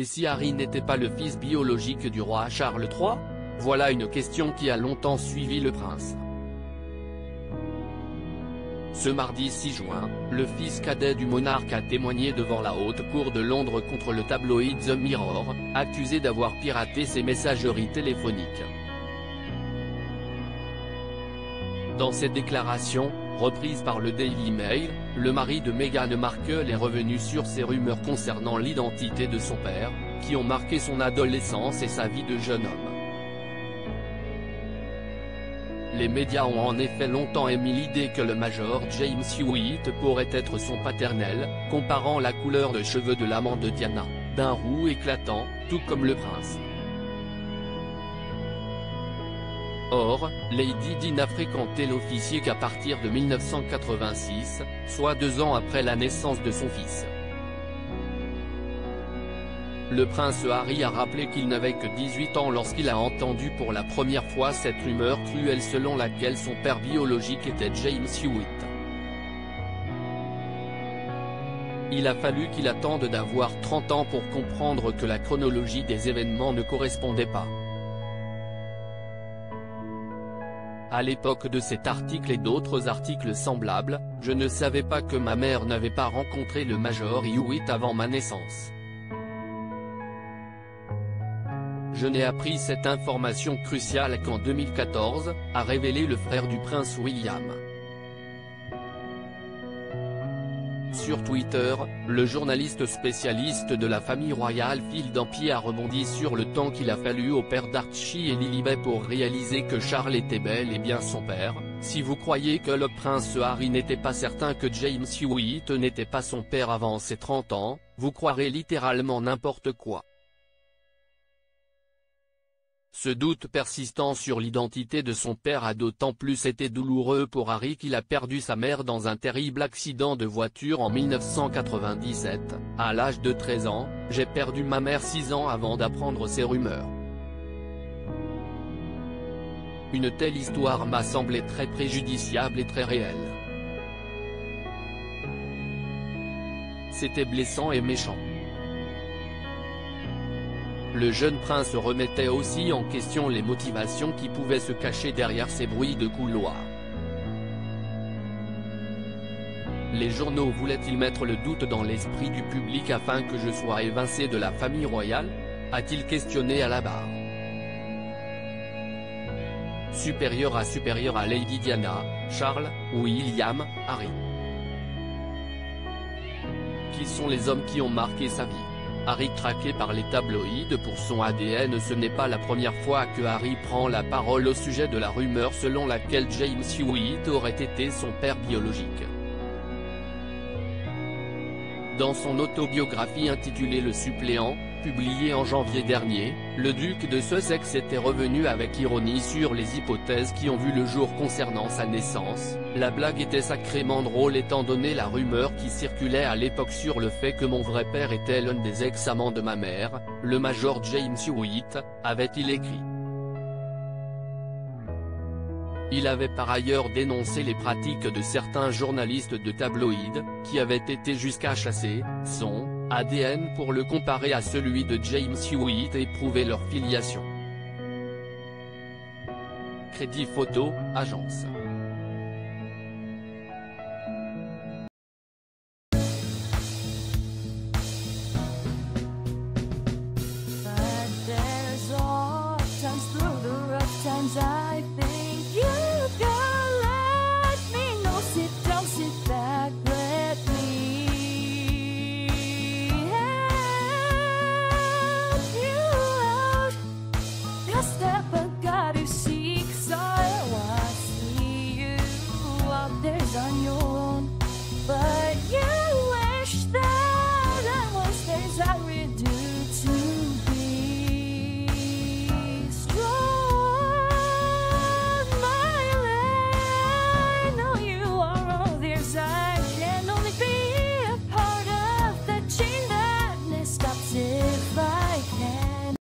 Et si Harry n'était pas le fils biologique du roi Charles III Voilà une question qui a longtemps suivi le prince. Ce mardi 6 juin, le fils cadet du monarque a témoigné devant la haute cour de Londres contre le tabloïd The Mirror, accusé d'avoir piraté ses messageries téléphoniques. Dans ses déclarations, reprises par le Daily Mail, le mari de Meghan Markle est revenu sur ces rumeurs concernant l'identité de son père, qui ont marqué son adolescence et sa vie de jeune homme. Les médias ont en effet longtemps émis l'idée que le major James Hewitt pourrait être son paternel, comparant la couleur de cheveux de l'amant de Diana, d'un roux éclatant, tout comme le prince. Or, Lady Di n'a fréquenté l'officier qu'à partir de 1986, soit deux ans après la naissance de son fils. Le prince Harry a rappelé qu'il n'avait que 18 ans lorsqu'il a entendu pour la première fois cette rumeur cruelle selon laquelle son père biologique était James Hewitt. Il a fallu qu'il attende d'avoir 30 ans pour comprendre que la chronologie des événements ne correspondait pas. À l'époque de cet article et d'autres articles semblables, je ne savais pas que ma mère n'avait pas rencontré le Major Hewitt avant ma naissance. Je n'ai appris cette information cruciale qu'en 2014, a révélé le frère du prince William. Sur Twitter, le journaliste spécialiste de la famille royale Phil Dampier a rebondi sur le temps qu'il a fallu au père d'Archie et Lilibet pour réaliser que Charles était bel et bien son père. Si vous croyez que le prince Harry n'était pas certain que James Hewitt n'était pas son père avant ses 30 ans, vous croirez littéralement n'importe quoi. Ce doute persistant sur l'identité de son père a d'autant plus été douloureux pour Harry qu'il a perdu sa mère dans un terrible accident de voiture en 1997, à l'âge de 13 ans, j'ai perdu ma mère 6 ans avant d'apprendre ces rumeurs. Une telle histoire m'a semblé très préjudiciable et très réelle. C'était blessant et méchant. Le jeune prince remettait aussi en question les motivations qui pouvaient se cacher derrière ces bruits de couloir. Les journaux voulaient-ils mettre le doute dans l'esprit du public afin que je sois évincé de la famille royale? A-t-il questionné à la barre. Supérieur à supérieur à Lady Diana, Charles, William, Harry. Qui sont les hommes qui ont marqué sa vie? Harry craqué par les tabloïds pour son ADN Ce n'est pas la première fois que Harry prend la parole au sujet de la rumeur selon laquelle James Hewitt aurait été son père biologique. Dans son autobiographie intitulée Le suppléant, publiée en janvier dernier, le duc de Sussex était revenu avec ironie sur les hypothèses qui ont vu le jour concernant sa naissance, la blague était sacrément drôle étant donné la rumeur qui circulait à l'époque sur le fait que mon vrai père était l'un des ex-amants de ma mère, le major James Hewitt, avait-il écrit. Il avait par ailleurs dénoncé les pratiques de certains journalistes de tabloïds, qui avaient été jusqu'à chasser son ADN pour le comparer à celui de James Hewitt et prouver leur filiation. Crédit photo, agence.